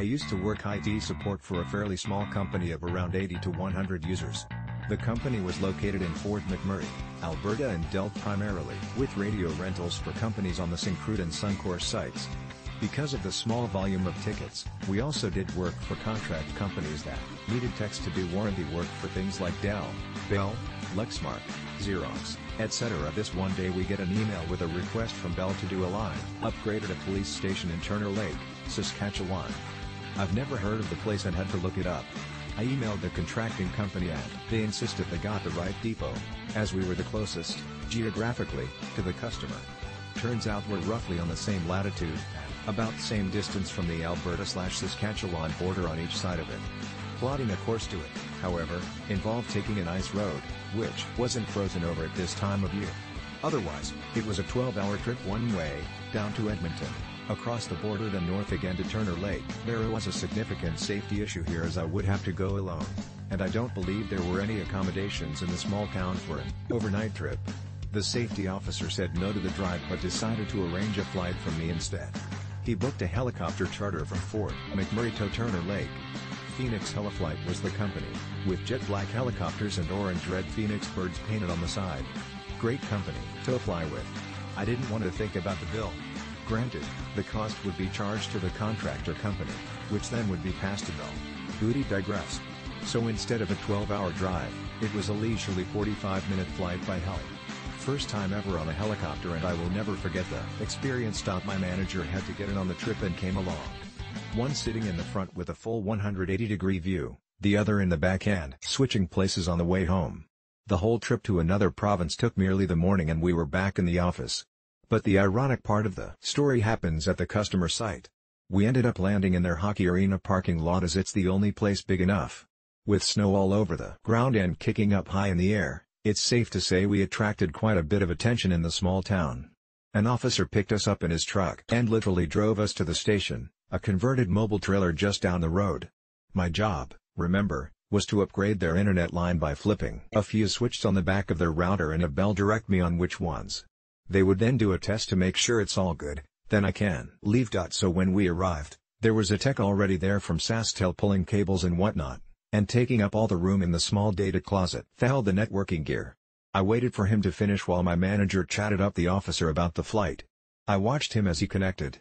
I used to work IT support for a fairly small company of around 80 to 100 users. The company was located in Fort McMurray, Alberta and dealt primarily with radio rentals for companies on the Syncrude and Suncor sites. Because of the small volume of tickets, we also did work for contract companies that needed techs to do warranty work for things like Dell, Bell, Lexmark, Xerox, etc. This one day we get an email with a request from Bell to do a line upgrade at a police station in Turnor Lake, Saskatchewan. I've never heard of the place and had to look it up. I emailed the contracting company and they insisted they got the right depot, as we were the closest, geographically, to the customer. Turns out we're roughly on the same latitude, about the same distance from the Alberta slash Saskatchewan border on each side of it. Plotting a course to it, however, involved taking an ice road, which wasn't frozen over at this time of year. Otherwise, it was a 12-hour trip one way, down to Edmonton, across the border then north again to Turnor Lake. There was a significant safety issue here as I would have to go alone, and I don't believe there were any accommodations in the small town for an overnight trip. The safety officer said no to the drive but decided to arrange a flight for me instead. He booked a helicopter charter from Fort McMurray to Turnor Lake. Phoenix Heliflight was the company, with jet black helicopters and orange-red Phoenix birds painted on the side. Great company to fly with. I didn't want to think about the bill. Granted, the cost would be charged to the contractor company, which then would be passed to Bell. Booty digress. So instead of a 12-hour drive, it was a leisurely 45-minute flight by heli. First time ever on a helicopter and I will never forget the experience. My manager had to get in on the trip and came along. One sitting in the front with a full 180 degree view, the other in the back end switching places on the way home. The whole trip to another province took merely the morning and we were back in the office. But the ironic part of the story happens at the customer site. We ended up landing in their hockey arena parking lot as it's the only place big enough. With snow all over the ground and kicking up high in the air, it's safe to say we attracted quite a bit of attention in the small town. An officer picked us up in his truck and literally drove us to the station, a converted mobile trailer just down the road. My job, remember, was to upgrade their internet line by flipping a few switches on the back of their router and a bell direct me on which ones. They would then do a test to make sure it's all good, then I can leave. So when we arrived, there was a tech already there from SaskTel pulling cables and whatnot and taking up all the room in the small data closet. Fouled the networking gear. I waited for him to finish while my manager chatted up the officer about the flight. I watched him as he connected,